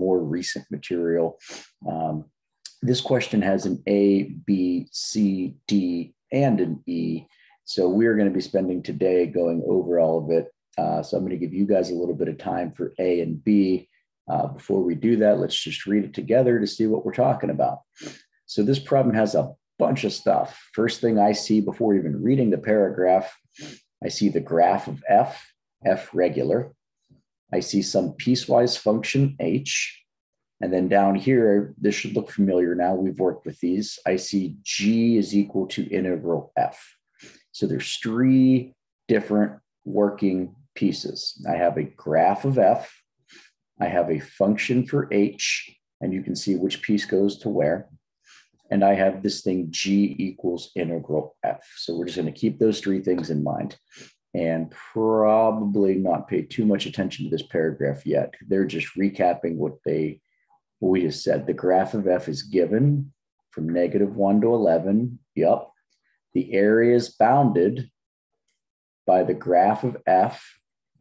more recent material. Um, this question has an A, B, C, D, and an E. So we're going to be spending today going over all of it. Uh, so I'm going to give you guys a little bit of time for A and B. Uh, before we do that, let's just read it together to see what we're talking about. So this problem has a bunch of stuff. First thing I see before even reading the paragraph, I see the graph of f, f regular. I see some piecewise function h. And then down here, this should look familiar now. We've worked with these. I see G is equal to integral F. So there's three different working pieces. I have a graph of F. I have a function for H, and you can see which piece goes to where. And I have this thing G equals integral F. So we're just going to keep those three things in mind and probably not pay too much attention to this paragraph yet. They're just recapping what they what we just said. The graph of f is given from negative 1 to 11. Yep. The area is bounded by the graph of f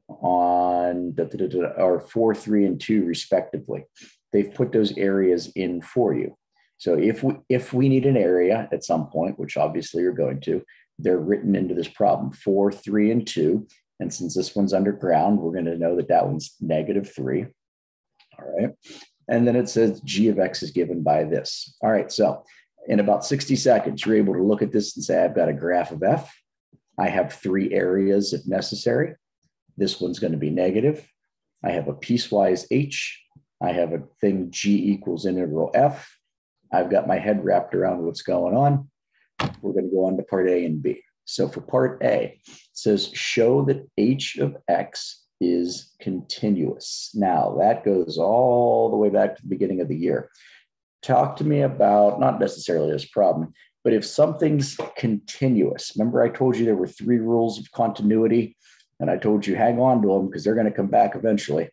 on da, da, da, or 4, 3, and 2, respectively. They've put those areas in for you. So if we if we need an area at some point, which obviously you're going to, they're written into this problem four, three, and two. And since this one's underground, we're going to know that that one's negative three. All right. And then it says g of x is given by this. All right. So in about 60 seconds, you're able to look at this and say, I've got a graph of f. I have three areas if necessary. This one's going to be negative. I have a piecewise h. I have a thing g equals integral f. I've got my head wrapped around what's going on we're going to go on to part A and B. So for part A, it says show that h of x is continuous. Now that goes all the way back to the beginning of the year. Talk to me about not necessarily this problem, but if something's continuous, remember I told you there were three rules of continuity, and I told you hang on to them because they're going to come back eventually.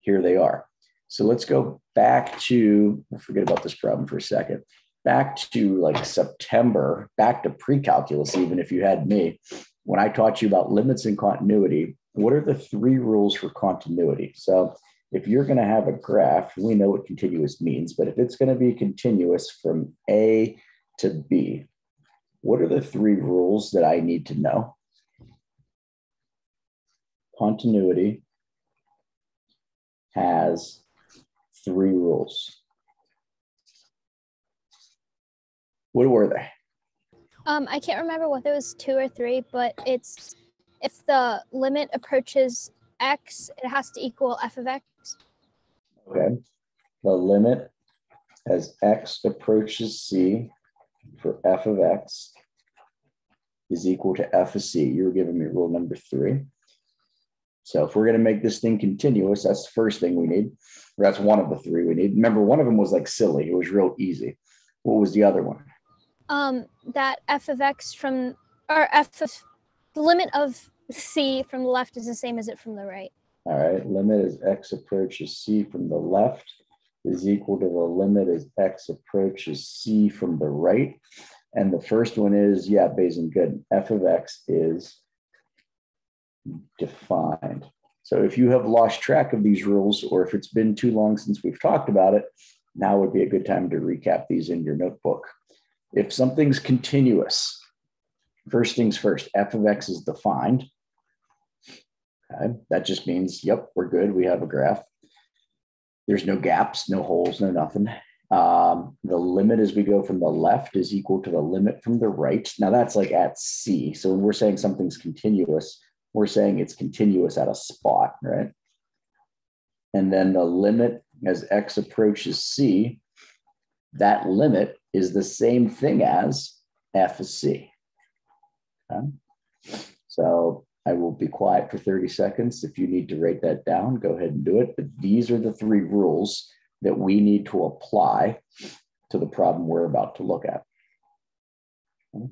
Here they are. So let's go back to, forget about this problem for a second back to like September, back to pre-calculus, even if you had me, when I taught you about limits and continuity, what are the three rules for continuity? So if you're going to have a graph, we know what continuous means, but if it's going to be continuous from A to B, what are the three rules that I need to know? Continuity has three rules. What were they? Um, I can't remember whether it was two or three, but it's if the limit approaches x, it has to equal f of x. Okay. The limit as x approaches c for f of x is equal to f of c. You were giving me rule number three. So if we're going to make this thing continuous, that's the first thing we need. that's one of the three we need. Remember, one of them was like silly. It was real easy. What was the other one? Um, that f of x from, or f of, the limit of c from the left is the same as it from the right. All right, limit as x approaches c from the left is equal to the limit as x approaches c from the right. And the first one is, yeah, Bayesian good. f of x is defined. So if you have lost track of these rules, or if it's been too long since we've talked about it, now would be a good time to recap these in your notebook. If something's continuous, first things first, f of x is defined. Okay, that just means, yep, we're good. We have a graph. There's no gaps, no holes, no nothing. Um, the limit as we go from the left is equal to the limit from the right. Now that's like at C. So when we're saying something's continuous, we're saying it's continuous at a spot, right? And then the limit as x approaches C, that limit is the same thing as f of c. Okay? So I will be quiet for 30 seconds. If you need to write that down, go ahead and do it. But these are the three rules that we need to apply to the problem we're about to look at. Okay?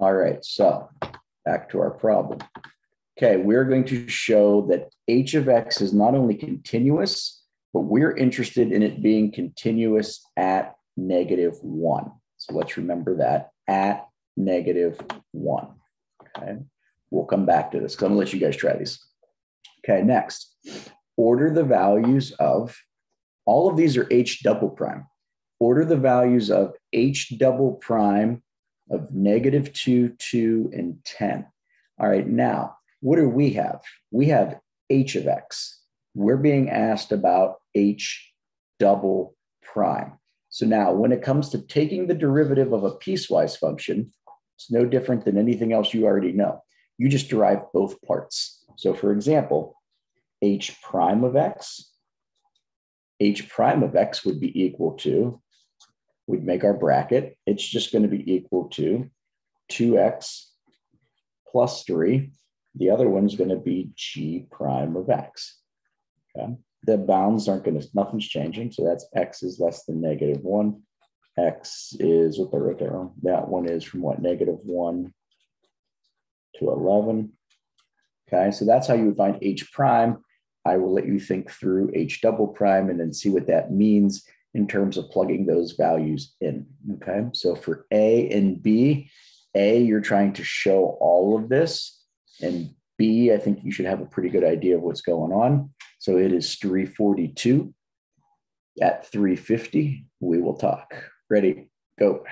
All right, so back to our problem. Okay, we're going to show that h of x is not only continuous, but we're interested in it being continuous at negative one. So let's remember that at negative one. Okay, we'll come back to this. I'm gonna let you guys try these. Okay, next, order the values of all of these are h double prime. Order the values of h double prime of negative two, two, and 10. All right, now, what do we have? We have h of x. We're being asked about h double prime. So now when it comes to taking the derivative of a piecewise function, it's no different than anything else you already know. You just derive both parts. So for example, h prime of x, h prime of x would be equal to, we'd make our bracket, it's just going to be equal to 2x plus 3. The other one's going to be g prime of x. Okay the bounds aren't going to, nothing's changing. So that's x is less than negative one. X is what they wrote there. That one is from what, negative one to 11. Okay, so that's how you would find h prime. I will let you think through h double prime and then see what that means in terms of plugging those values in. Okay, so for A and B, A, you're trying to show all of this, and B, I think you should have a pretty good idea of what's going on. So it is 342. At 350, we will talk. Ready, go.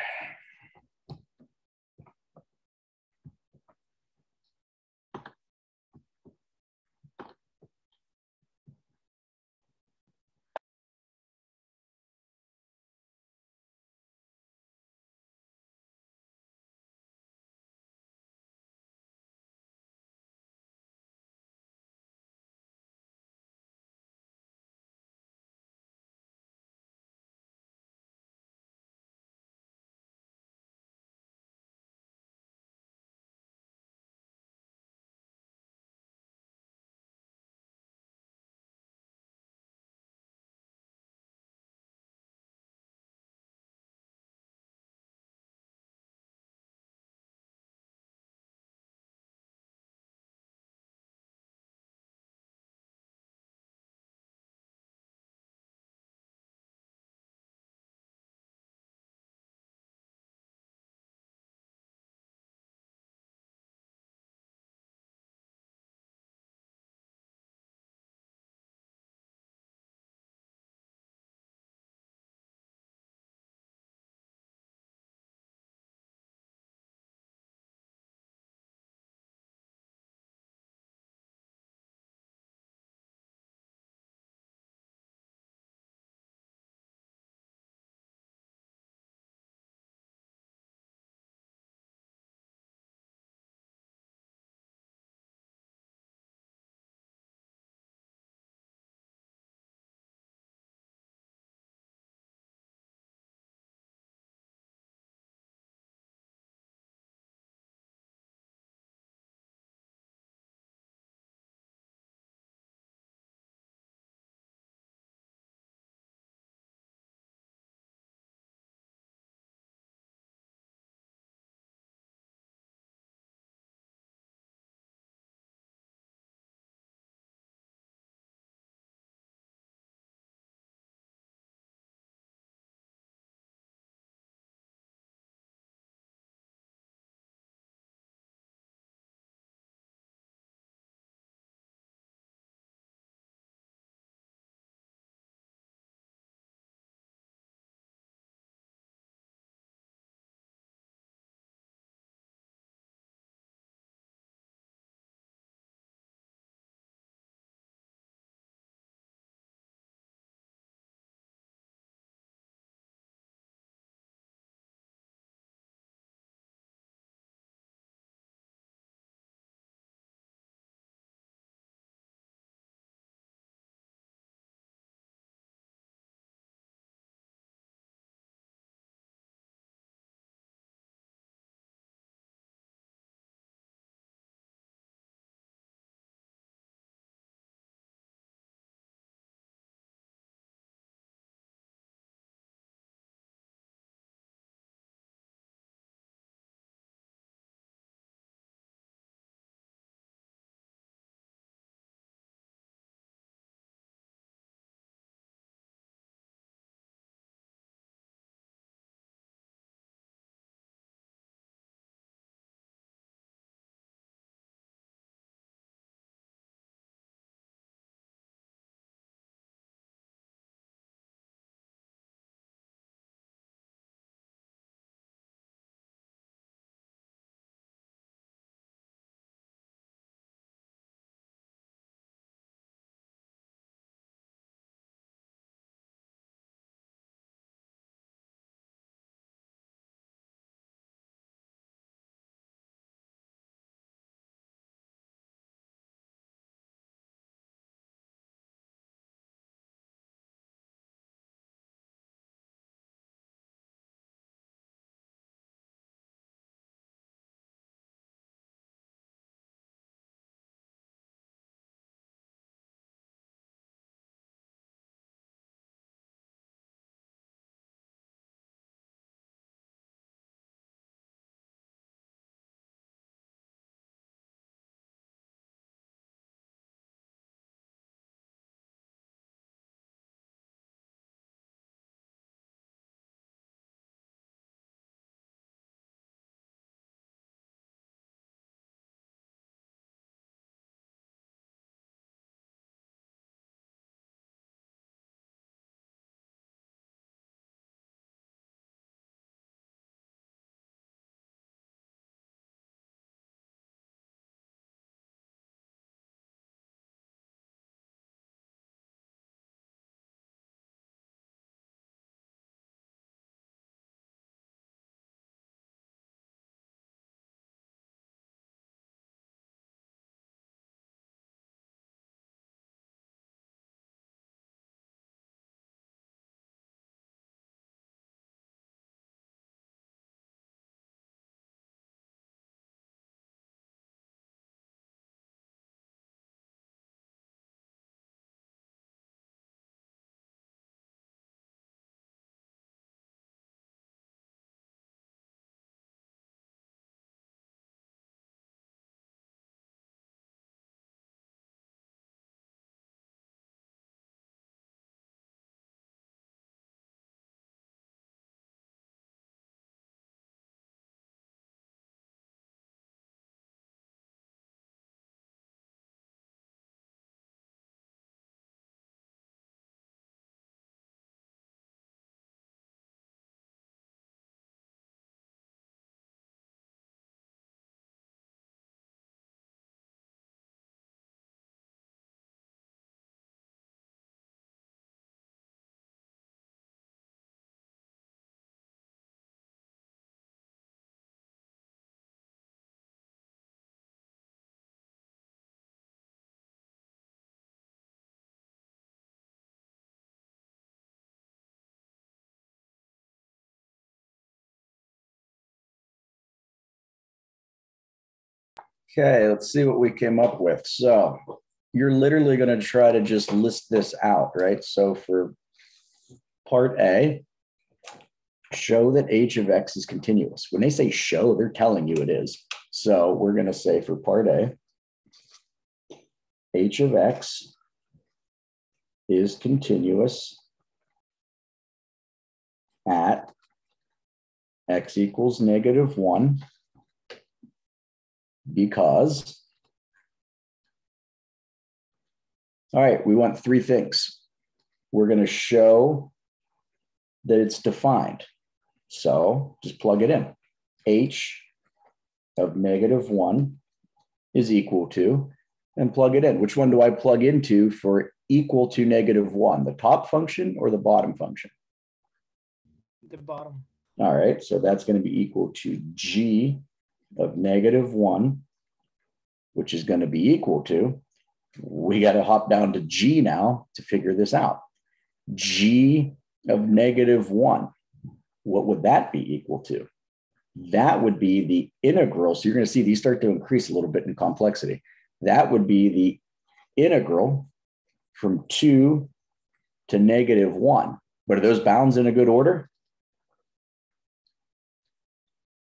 Okay, let's see what we came up with. So you're literally going to try to just list this out, right? So for part A, show that h of x is continuous. When they say show, they're telling you it is. So we're going to say for part A, h of x is continuous at x equals negative 1 because, all right, we want three things. We're going to show that it's defined. So just plug it in. h of negative 1 is equal to, and plug it in. Which one do I plug into for equal to negative 1? The top function or the bottom function? The bottom. All right, so that's going to be equal to g of negative 1, which is going to be equal to, we got to hop down to g now to figure this out. g of negative 1, what would that be equal to? That would be the integral. So you're going to see these start to increase a little bit in complexity. That would be the integral from 2 to negative 1. But are those bounds in a good order?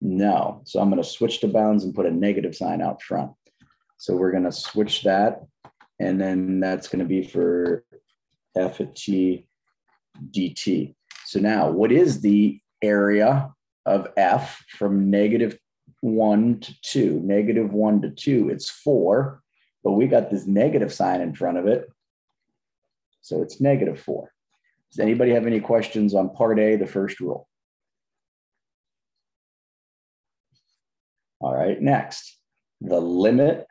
No. So I'm going to switch to bounds and put a negative sign out front. So we're going to switch that. And then that's going to be for f of t dt. So now what is the area of f from negative 1 to 2? Negative 1 to 2, it's 4. But we got this negative sign in front of it. So it's negative 4. Does anybody have any questions on part A, the first rule? All right, next, the limit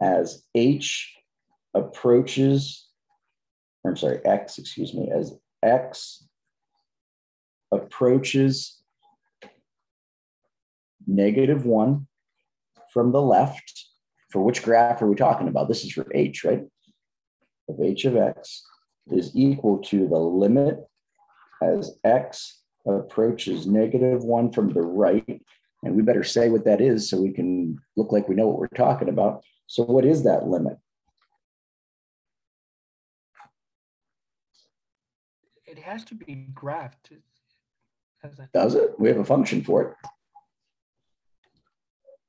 as h approaches, I'm sorry, x, excuse me, as x approaches negative one from the left. For which graph are we talking about? This is for h, right? Of h of x is equal to the limit as x approaches negative one from the right and we better say what that is so we can look like we know what we're talking about. So, what is that limit? It has to be graphed. Does it? We have a function for it.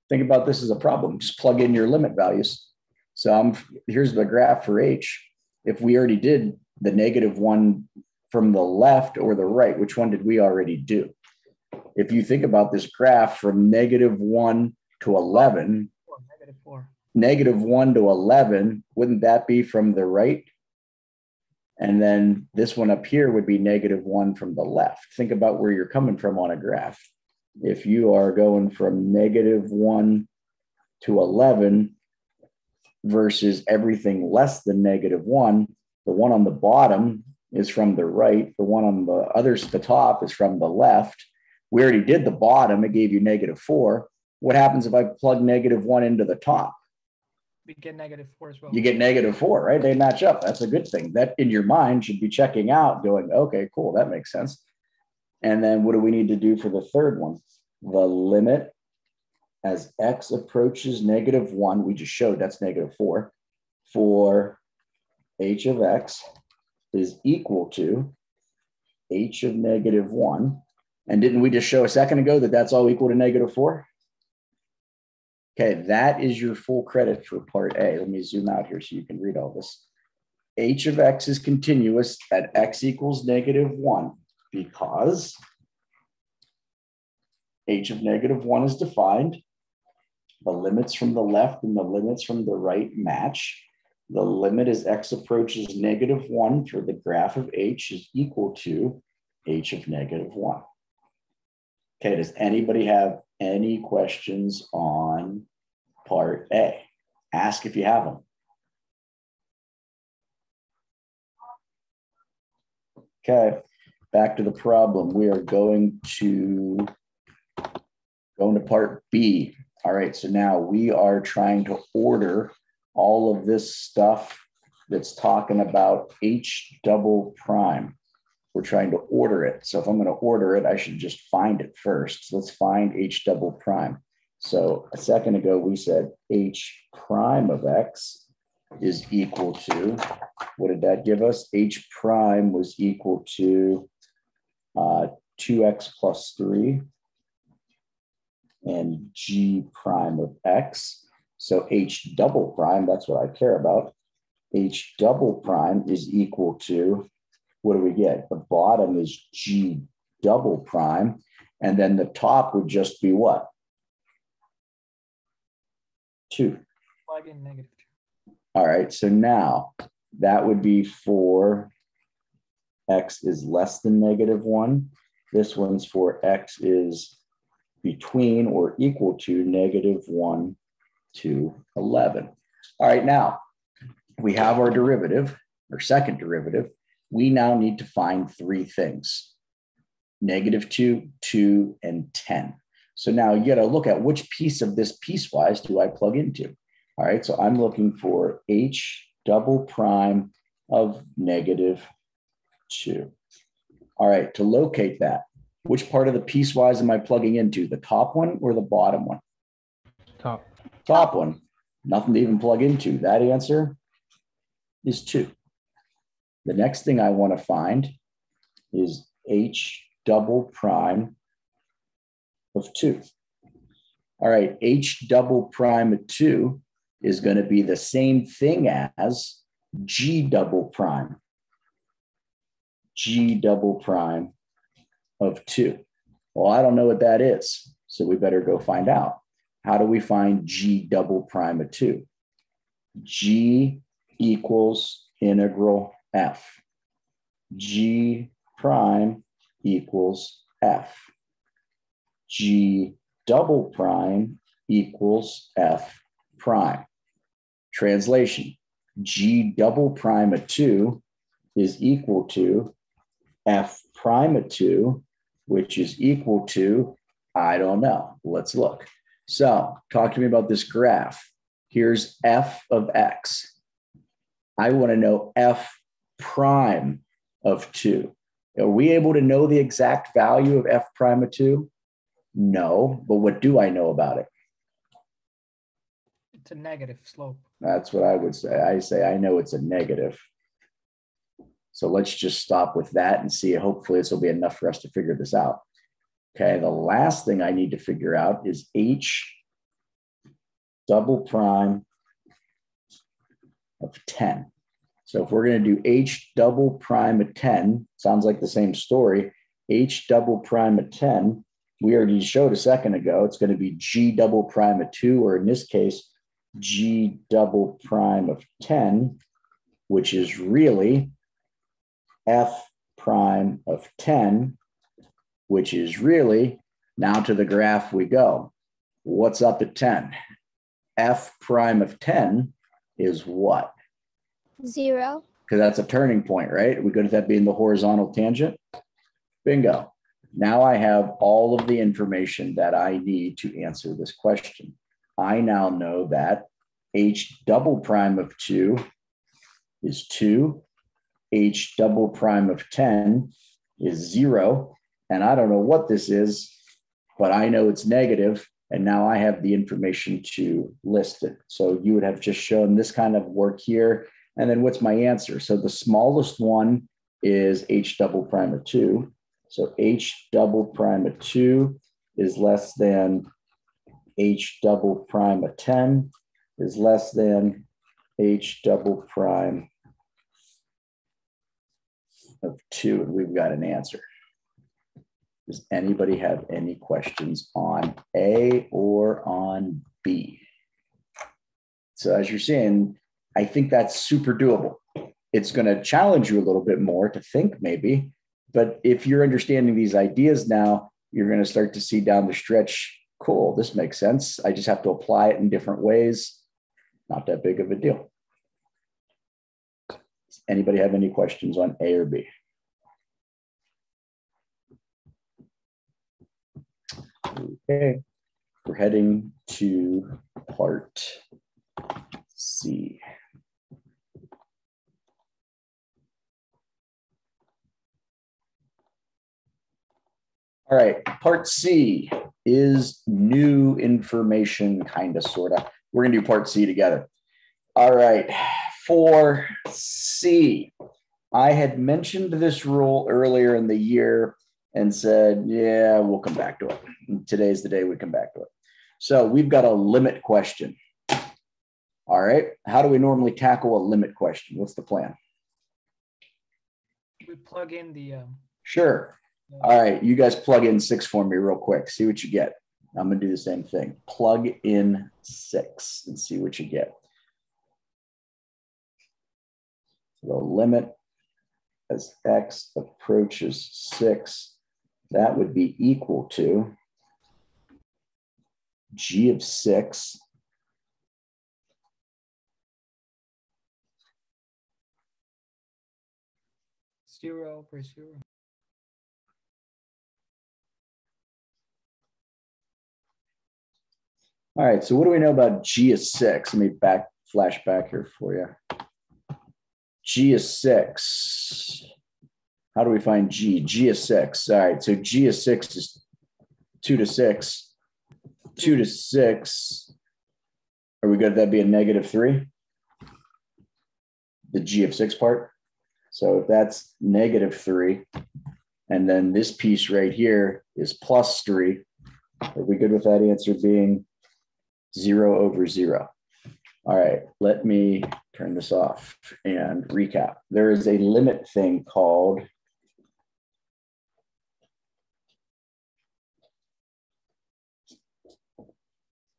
Think about this as a problem. Just plug in your limit values. So I'm here's the graph for h. If we already did the negative one from the left or the right, which one did we already do? If you think about this graph from negative one to 11, four, negative, four. negative one to 11, wouldn't that be from the right? And then this one up here would be negative one from the left. Think about where you're coming from on a graph. If you are going from negative one to 11 versus everything less than negative one, the one on the bottom is from the right, the one on the other, the top is from the left we already did the bottom, it gave you negative four. What happens if I plug negative one into the top? We get negative four as well. You get negative four, right? They match up. That's a good thing. That in your mind should be checking out, going, okay, cool, that makes sense. And then what do we need to do for the third one? The limit as x approaches negative one, we just showed that's negative four, for h of x is equal to h of negative one and didn't we just show a second ago that that's all equal to negative four? Okay, that is your full credit for part A. Let me zoom out here so you can read all this. h of x is continuous at x equals negative one because h of negative one is defined. The limits from the left and the limits from the right match. The limit as x approaches negative one for the graph of h is equal to h of negative one. Okay, does anybody have any questions on part A? Ask if you have them. Okay, back to the problem. We are going to go into part B. All right, so now we are trying to order all of this stuff that's talking about H double prime we're trying to order it. So if I'm going to order it, I should just find it first. So let's find H double prime. So a second ago, we said h prime of x is equal to, what did that give us? h prime was equal to uh, 2x plus 3 and g prime of x. So h double prime, that's what I care about. h double prime is equal to, what do we get? The bottom is g double prime, and then the top would just be what? 2. Plug in negative two. All right, so now that would be for x is less than negative 1. This one's for x is between or equal to negative 1 to 11. All right, now we have our derivative, our second derivative. We now need to find three things negative 2, 2, and 10. So now you got to look at which piece of this piecewise do I plug into. All right, so I'm looking for h double prime of negative 2. All right, to locate that, which part of the piecewise am I plugging into? The top one or the bottom one? Top. Top one. Nothing to even plug into. That answer is 2. The next thing I want to find is h double prime of 2. All right, h double prime of 2 is going to be the same thing as g double prime. g double prime of 2. Well, I don't know what that is, so we better go find out. How do we find g double prime of 2? g equals integral f. g prime equals f. g double prime equals f prime. Translation, g double prime of 2 is equal to f prime of 2, which is equal to, I don't know. Let's look. So talk to me about this graph. Here's f of x. I want to know f prime of 2. Are we able to know the exact value of f prime of 2? No, but what do I know about it? It's a negative slope. That's what I would say. I say I know it's a negative. So let's just stop with that and see. Hopefully, this will be enough for us to figure this out. Okay, the last thing I need to figure out is h double prime of 10. So if we're going to do h double prime of 10, sounds like the same story. h double prime of 10, we already showed a second ago, it's going to be g double prime of 2, or in this case, g double prime of 10, which is really f prime of 10, which is really now to the graph we go. What's up at 10? f prime of 10 is what? Zero. Because that's a turning point, right? We good at that being the horizontal tangent? Bingo. Now I have all of the information that I need to answer this question. I now know that h double prime of 2 is 2, h double prime of 10 is 0, and I don't know what this is, but I know it's negative, and now I have the information to list it. So you would have just shown this kind of work here, and then what's my answer? So the smallest one is h double prime of 2. So h double prime of 2 is less than h double prime of 10 is less than h double prime of 2. And we've got an answer. Does anybody have any questions on A or on B? So as you're seeing, I think that's super doable. It's going to challenge you a little bit more to think maybe, but if you're understanding these ideas now, you're going to start to see down the stretch, cool, this makes sense. I just have to apply it in different ways. Not that big of a deal. Does anybody have any questions on A or B? Okay, we're heading to part C. All right, part C. is new information, kind of, sort of. We're going to do part C together. All right, for C, I had mentioned this rule earlier in the year and said, yeah, we'll come back to it. And today's the day we come back to it. So we've got a limit question. All right, how do we normally tackle a limit question? What's the plan? We plug in the um, Sure. All right, you guys plug in six for me real quick. See what you get. I'm gonna do the same thing. Plug in six and see what you get. The limit as x approaches six, that would be equal to g of six zero over zero. All right, so what do we know about G of six? Let me back flash back here for you. G is six. How do we find G? G is six. All right, so G is six is two to six. Two to six. Are we good at be a negative three? The G of six part. So if that's negative three, and then this piece right here is plus three, are we good with that answer being zero over zero? All right, let me turn this off and recap. There is a limit thing called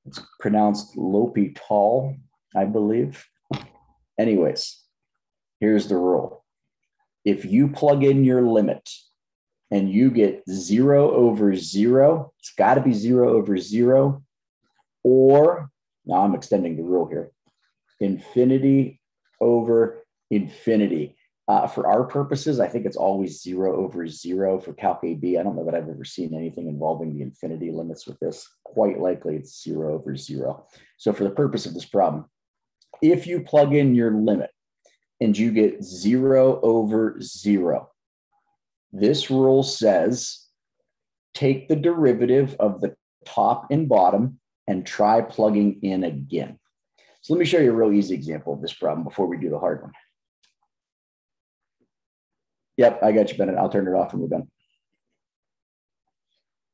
it's pronounced L'Hopital, I believe. Anyways, here's the rule. If you plug in your limit and you get zero over zero, it's got to be zero over zero, or now I'm extending the rule here infinity over infinity. Uh, for our purposes, I think it's always zero over zero for Calc AB. I don't know that I've ever seen anything involving the infinity limits with this. Quite likely it's zero over zero. So for the purpose of this problem, if you plug in your limit and you get zero over zero, this rule says take the derivative of the top and bottom and try plugging in again. So let me show you a real easy example of this problem before we do the hard one. Yep, I got you, Bennett. I'll turn it off and we're done.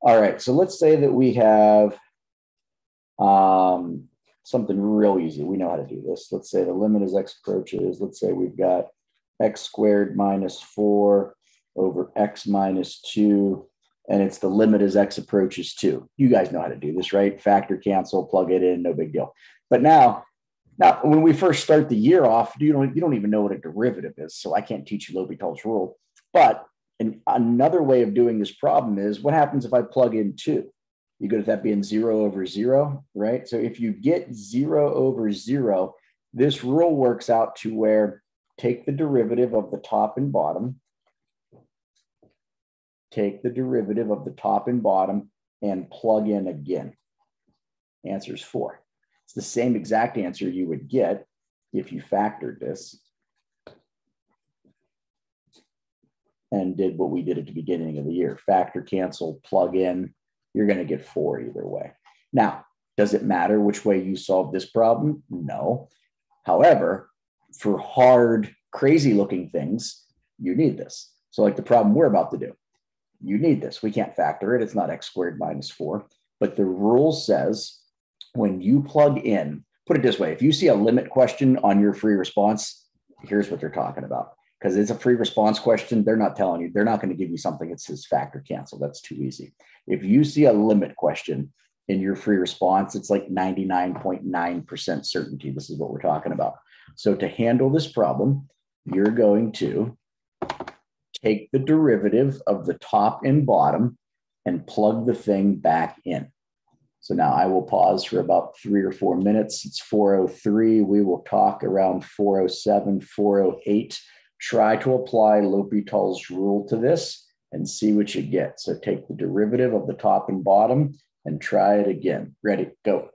All right, so let's say that we have um, something real easy. We know how to do this. Let's say the limit as x approaches. Let's say we've got x squared minus 4 over x minus 2 and it's the limit as x approaches 2. You guys know how to do this, right? Factor cancel, plug it in, no big deal. But now now, when we first start the year off, you don't you don't even know what a derivative is, so I can't teach you L'Hopital's rule. But another way of doing this problem is what happens if I plug in two? You good at that being zero over zero, right? So if you get zero over zero, this rule works out to where take the derivative of the top and bottom, take the derivative of the top and bottom, and plug in again. Answer is four. It's the same exact answer you would get if you factored this and did what we did at the beginning of the year. Factor, cancel, plug in, you're going to get four either way. Now, does it matter which way you solve this problem? No. However, for hard, crazy looking things, you need this. So, like the problem we're about to do, you need this. We can't factor it. It's not x squared minus four. But the rule says when you plug in, put it this way if you see a limit question on your free response, here's what they're talking about. Because it's a free response question, they're not telling you, they're not going to give you something that says factor cancel. That's too easy. If you see a limit question in your free response, it's like 99.9% certainty. This is what we're talking about. So to handle this problem, you're going to take the derivative of the top and bottom and plug the thing back in. So now I will pause for about three or four minutes. It's 403. We will talk around 407, 408. Try to apply L'Hopital's rule to this and see what you get. So take the derivative of the top and bottom and try it again. Ready, go.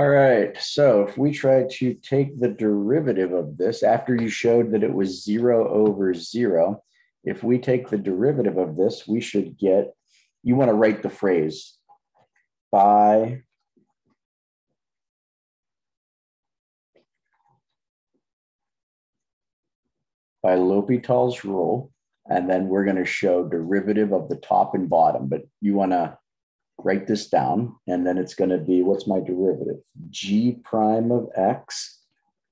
All right, so if we try to take the derivative of this after you showed that it was zero over zero, if we take the derivative of this, we should get, you want to write the phrase by by L'Hopital's rule, and then we're going to show derivative of the top and bottom, but you want to write this down, and then it's going to be, what's my derivative? G prime of X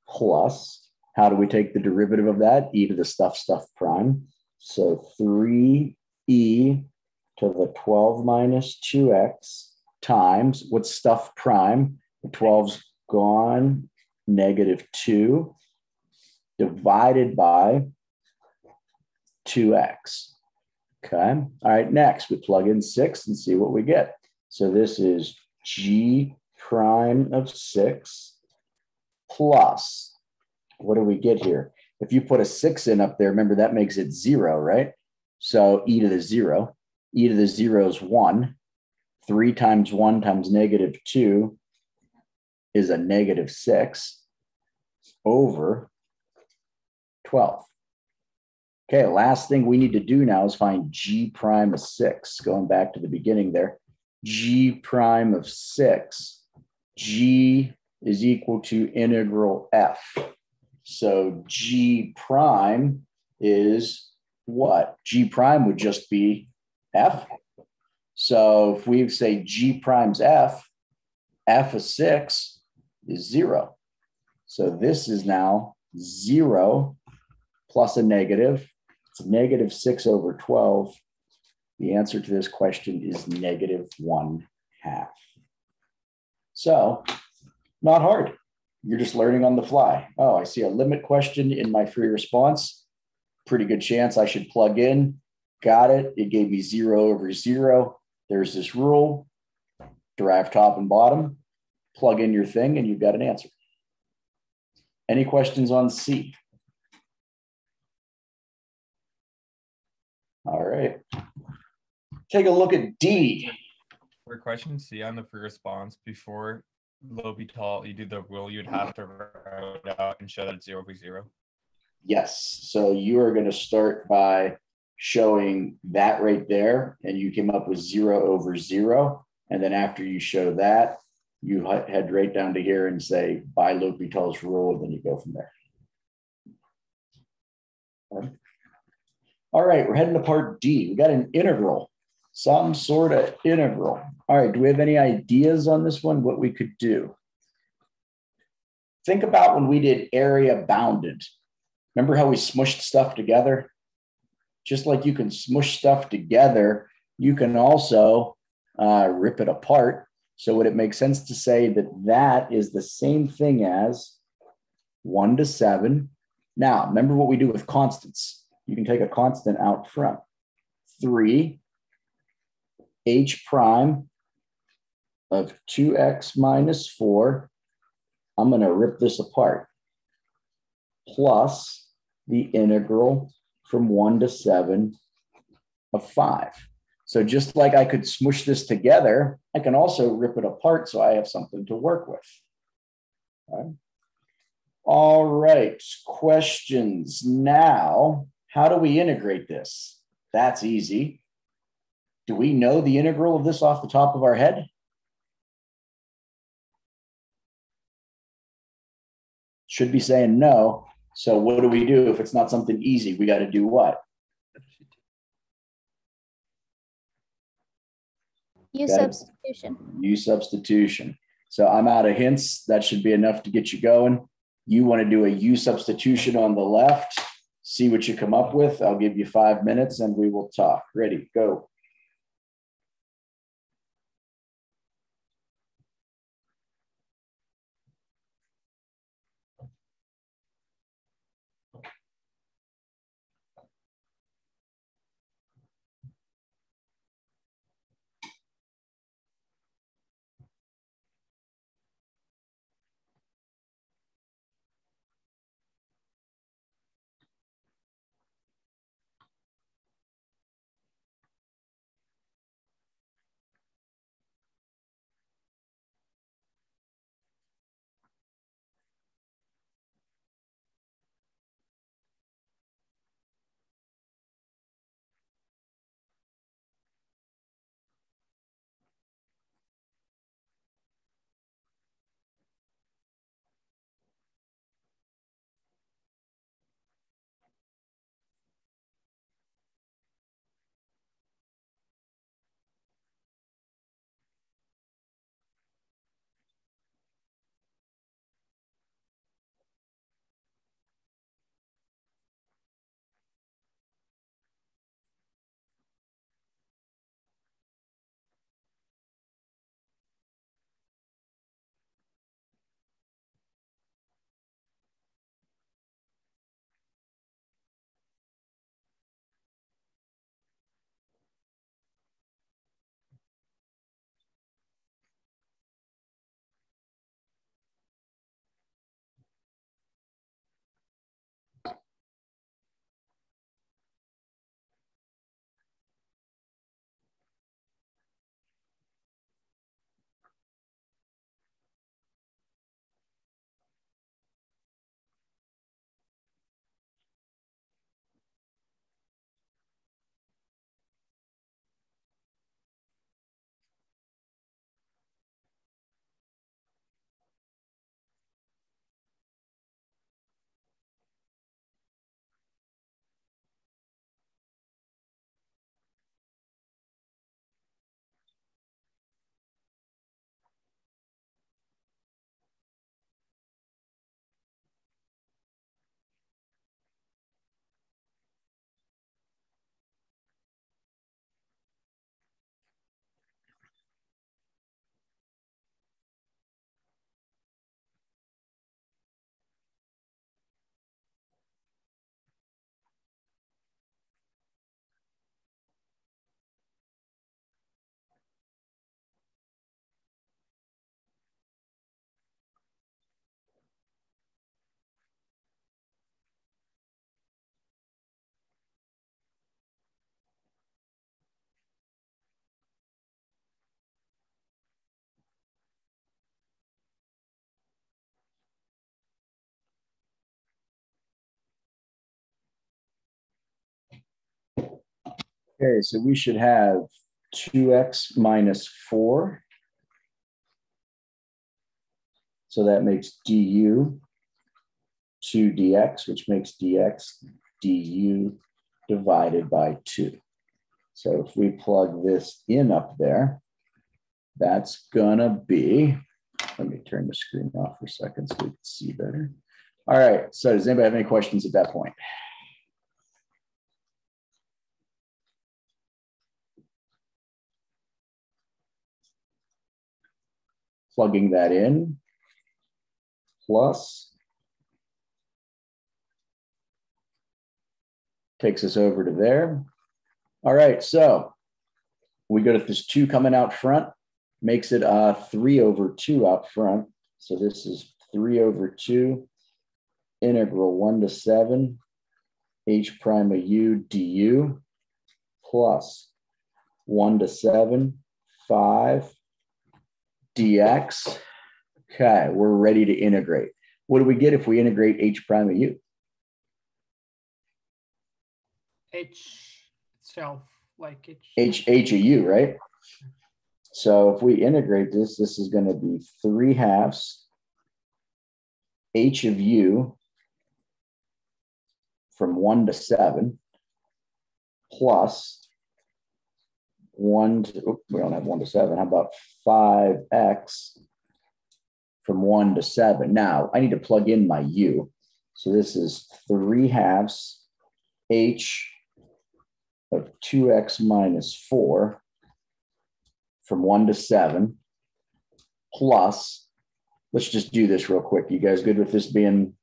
plus, how do we take the derivative of that? E to the stuff stuff prime. So 3e to the 12 minus 2x times, what's stuff prime? The 12's gone, negative 2 divided by 2x. Okay. All right. Next, we plug in 6 and see what we get. So this is g prime of 6 plus, what do we get here? If you put a 6 in up there, remember that makes it 0, right? So e to the 0. e to the 0 is 1. 3 times 1 times negative 2 is a negative 6 over 12. Okay, last thing we need to do now is find g prime of 6. Going back to the beginning there, g prime of 6. g is equal to integral f. So g prime is what? g prime would just be f. So if we say g prime's f, f of 6 is 0. So this is now 0 plus a negative. It's negative 6 over 12. The answer to this question is negative 1 half. So, not hard. You're just learning on the fly. Oh, I see a limit question in my free response. Pretty good chance I should plug in. Got it. It gave me 0 over 0. There's this rule. Derive top and bottom. Plug in your thing, and you've got an answer. Any questions on C? All right. Take a look at D. For question C on the free response, before L'Hopital, you do the rule, you'd have to write out and show that it's zero over zero. Yes. So you are going to start by showing that right there, and you came up with zero over zero. And then after you show that, you head right down to here and say by L'Hopital's rule, and then you go from there. All right, we're heading to part D. We got an integral, some sort of integral. All right, do we have any ideas on this one? What we could do? Think about when we did area bounded. Remember how we smushed stuff together? Just like you can smush stuff together, you can also uh, rip it apart. So would it make sense to say that that is the same thing as one to seven? Now, remember what we do with constants you can take a constant out front. Three h prime of 2x minus 4. I'm going to rip this apart. Plus the integral from 1 to 7 of 5. So just like I could smush this together, I can also rip it apart so I have something to work with. All right. All right, questions now. How do we integrate this? That's easy. Do we know the integral of this off the top of our head? Should be saying no. So what do we do if it's not something easy? We got to do what? Use substitution. Use substitution. So I'm out of hints. That should be enough to get you going. You want to do a U substitution on the left see what you come up with. I'll give you five minutes and we will talk. Ready, go. Okay, so we should have two x minus four. So that makes du two dx, which makes dx du divided by two. So if we plug this in up there, that's gonna be, let me turn the screen off for a second so we can see better. All right, so does anybody have any questions at that point? Plugging that in, plus takes us over to there. All right, so we go to this two coming out front, makes it uh three over two out front. So this is three over two, integral one to seven, h prime of u du plus one to seven, five dx. Okay, we're ready to integrate. What do we get if we integrate h prime of u? H itself, like H. H H of U, right? So if we integrate this, this is going to be three halves H of U from one to seven plus one to, we don't have one to seven. How about five X from one to seven? Now I need to plug in my U. So this is three halves H of 2x minus 4 from 1 to 7 plus, let's just do this real quick. You guys good with this being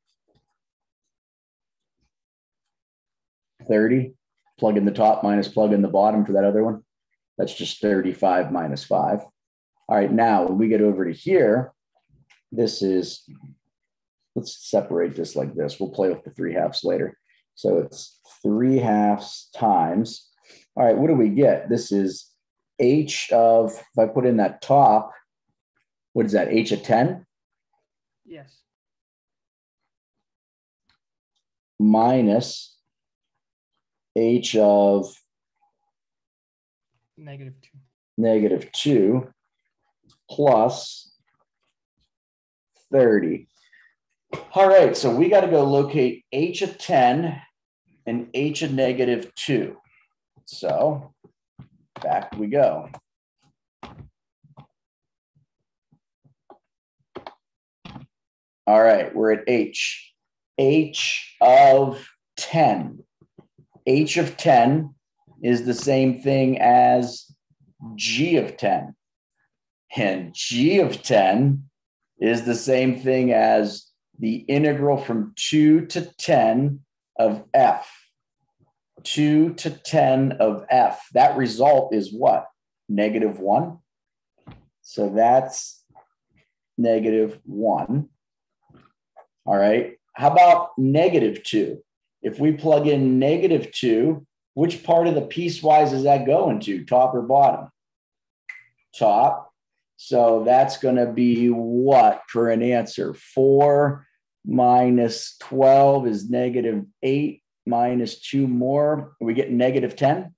30? Plug in the top minus plug in the bottom for that other one. That's just 35 minus 5. All right, now when we get over to here, this is, let's separate this like this. We'll play with the three halves later. So it's three halves times. All right, what do we get? This is h of, if I put in that top, what is that, h of 10 Yes. minus h of Negative two. negative 2 plus 30. All right, so we got to go locate h of 10 and h of negative 2. So back we go. All right, we're at h. h of 10. h of 10 is the same thing as g of 10. And g of 10 is the same thing as the integral from 2 to 10 of f. 2 to 10 of f. That result is what? Negative 1. So that's negative 1. All right. How about negative 2? If we plug in negative 2, which part of the piecewise is that going to, top or bottom? Top. So that's going to be what for an answer? 4 minus 12 is negative 8 minus 2 more. We get negative 10. Let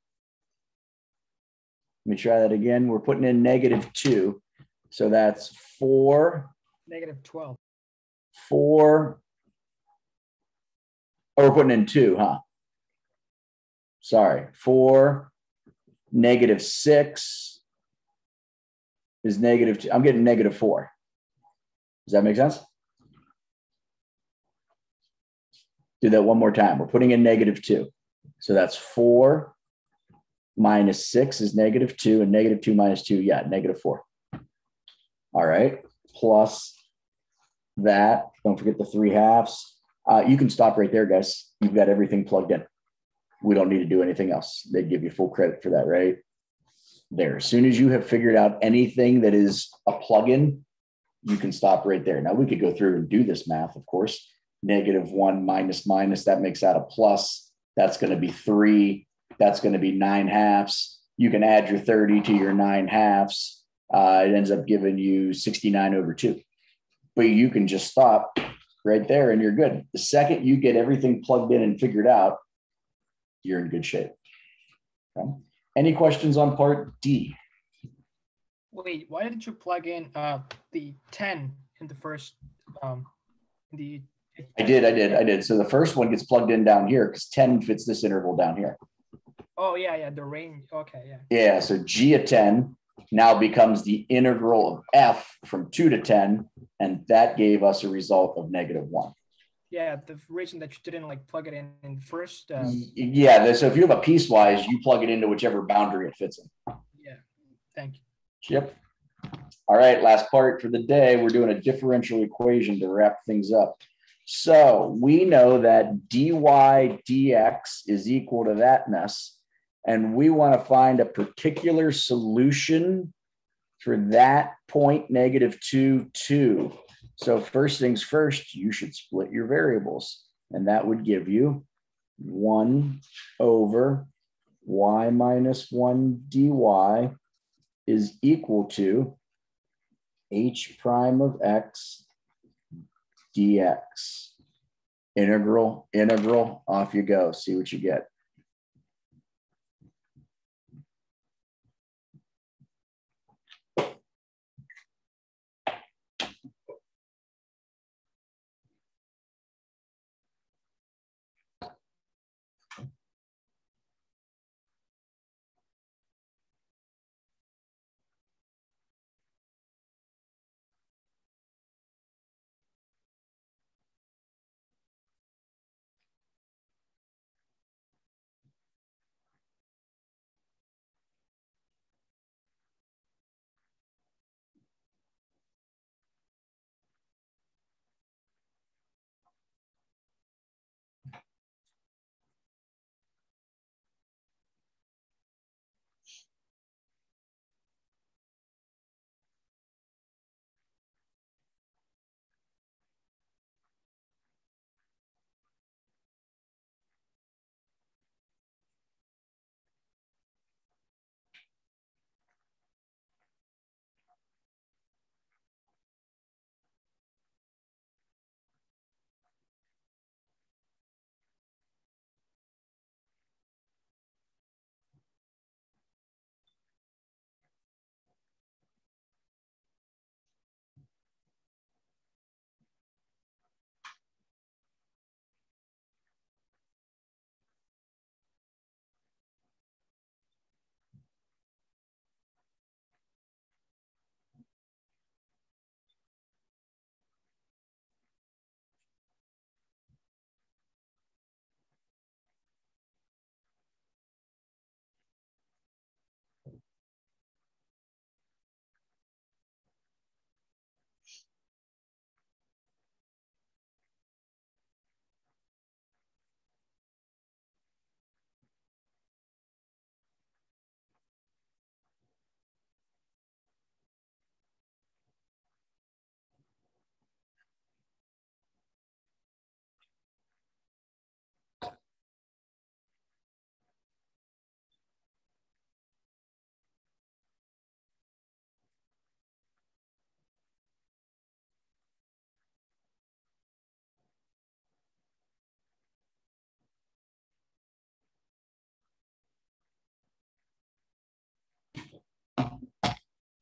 me try that again. We're putting in negative 2. So that's 4, Negative twelve. 4. Oh, we're putting in 2, huh? Sorry. 4, negative 6 is negative 2. I'm getting negative 4. Does that make sense? Do that one more time. We're putting in negative 2. So that's 4 minus 6 is negative 2, and negative 2 minus 2, yeah, negative 4. All right. Plus that. Don't forget the three halves. Uh, you can stop right there, guys. You've got everything plugged in. We don't need to do anything else. They give you full credit for that, right? There. As soon as you have figured out anything that is a plug-in, you can stop right there. Now we could go through and do this math, of course. Negative one minus minus, that makes that a plus. That's going to be three. That's going to be nine halves. You can add your 30 to your nine halves. Uh, it ends up giving you 69 over two. But you can just stop right there and you're good. The second you get everything plugged in and figured out, you're in good shape. Okay? Any questions on part D? Wait, why didn't you plug in uh the ten in the first um the I did, I did, I did. So the first one gets plugged in down here because 10 fits this interval down here. oh yeah yeah the range okay yeah Yeah, so g of 10 now becomes the integral of f from 2 to 10, and that gave us a result of negative 1. Yeah the reason that you didn't like plug it in in first um, Y- Yeah, so if you have a piecewise, you plug it into whichever boundary it fits in. yeah thank you Yep. All right, last part for the day. We're doing a differential equation to wrap things up. So we know that dy dx is equal to that mess. And we want to find a particular solution for that point negative two, two. So first things first, you should split your variables. And that would give you one over y minus one dy is equal to h prime of x dx. Integral, integral, off you go. See what you get.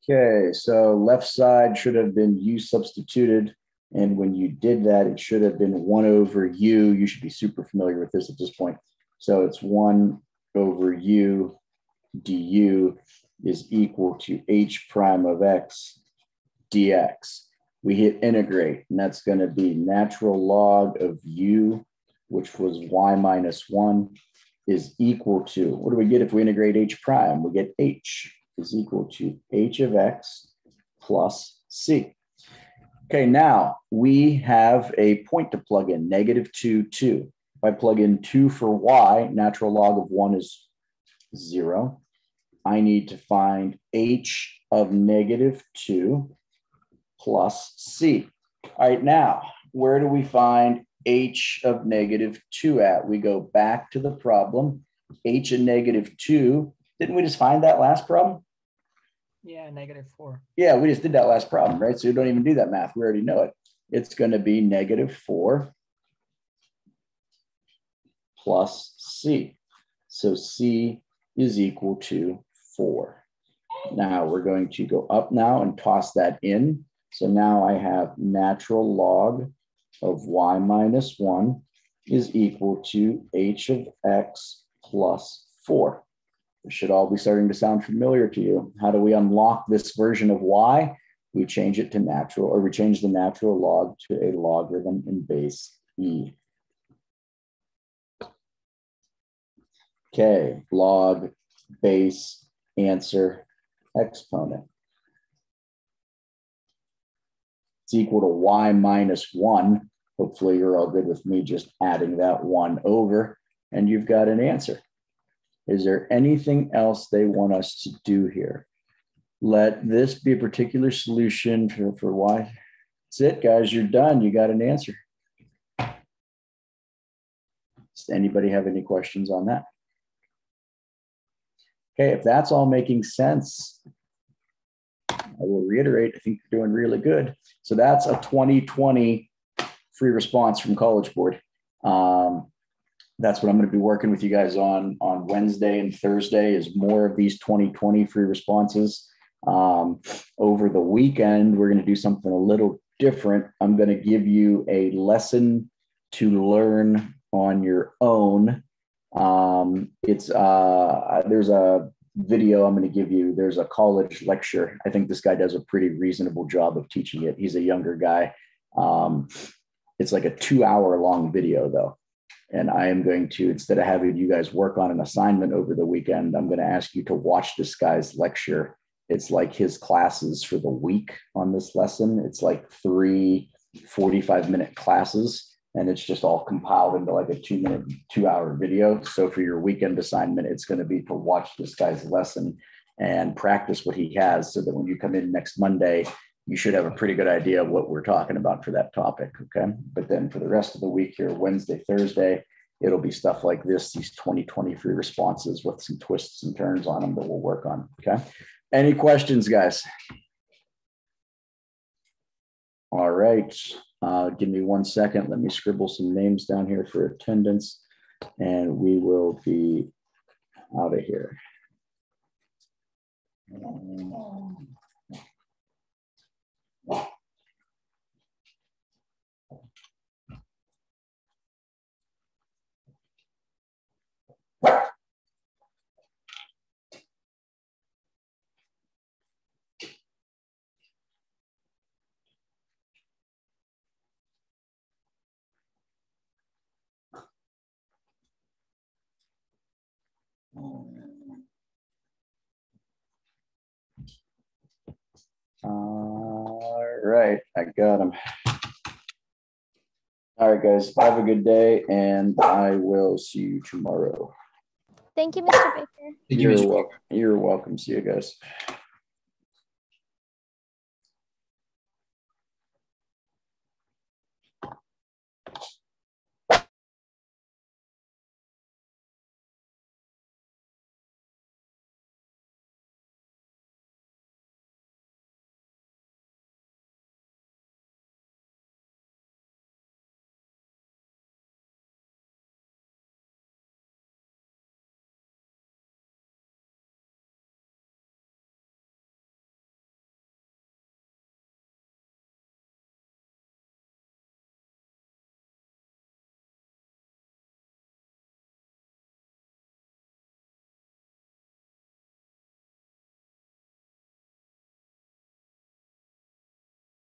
Okay, so left side should have been u substituted. And when you did that, it should have been one over u. You should be super familiar with this at this point. So it's one over u du is equal to h prime of x dx. We hit integrate, and that's going to be natural log of u, which was y minus 1, is equal to, what do we get if we integrate h prime? We get h is equal to h of x plus c. Okay, now we have a point to plug in, negative 2, 2. If I plug in 2 for y, natural log of 1 is 0. I need to find h of negative 2 plus c. All right, now, where do we find h of negative 2 at? We go back to the problem. h of negative 2, didn't we just find that last problem? Yeah negative four Yeah, we just did that last problem, right? So you don't even do that math. We already know it. It's going to be negative 4 plus c. So c is equal to 4. Now we're going to go up now and toss that in. So now I have natural log of y minus 1 is equal to h of x plus 4. Should all be starting to sound familiar to you. How do we unlock this version of y? We change it to natural, or we change the natural log to a logarithm in base e. Okay, log, base, answer, exponent. It's equal to y minus 1. Hopefully you're all good with me just adding that 1 over, and you've got an answer. Is there anything else they want us to do here? Let this be a particular solution for, for y. That's it, guys. You're done. You got an answer. Does anybody have any questions on that? Okay, if that's all making sense, I will reiterate, I think you're doing really good. So that's a 2020 free response from College Board. Um, that's what I'm going to be working with you guys on on Wednesday and Thursday is more of these 2020 free responses. Um, over the weekend, we're going to do something a little different. I'm going to give you a lesson to learn on your own um, it's uh, there's a video I'm going to give you. There's a college lecture. I think this guy does a pretty reasonable job of teaching it. He's a younger guy. Um, it's like a two hour long video though. And I am going to, instead of having you guys work on an assignment over the weekend, I'm going to ask you to watch this guy's lecture. It's like his classes for the week on this lesson. It's like three 45 minute classes and it's just all compiled into like a two minute, two hour video. So for your weekend assignment, it's going to be to watch this guy's lesson and practice what he has so that when you come in next Monday, you should have a pretty good idea of what we're talking about for that topic. Okay. But then for the rest of the week here, Wednesday, Thursday, it'll be stuff like this, these 2023 responses with some twists and turns on them that we'll work on. Okay. Any questions, guys? All right. Uh, give me one second. Let me scribble some names down here for attendance, and we will be out of here. All right, I got them. All right, guys, have a good day, and I will see you tomorrow. Thank you, Mr. Baker. Thank you, You're, Mr. wel- you're welcome. See you guys.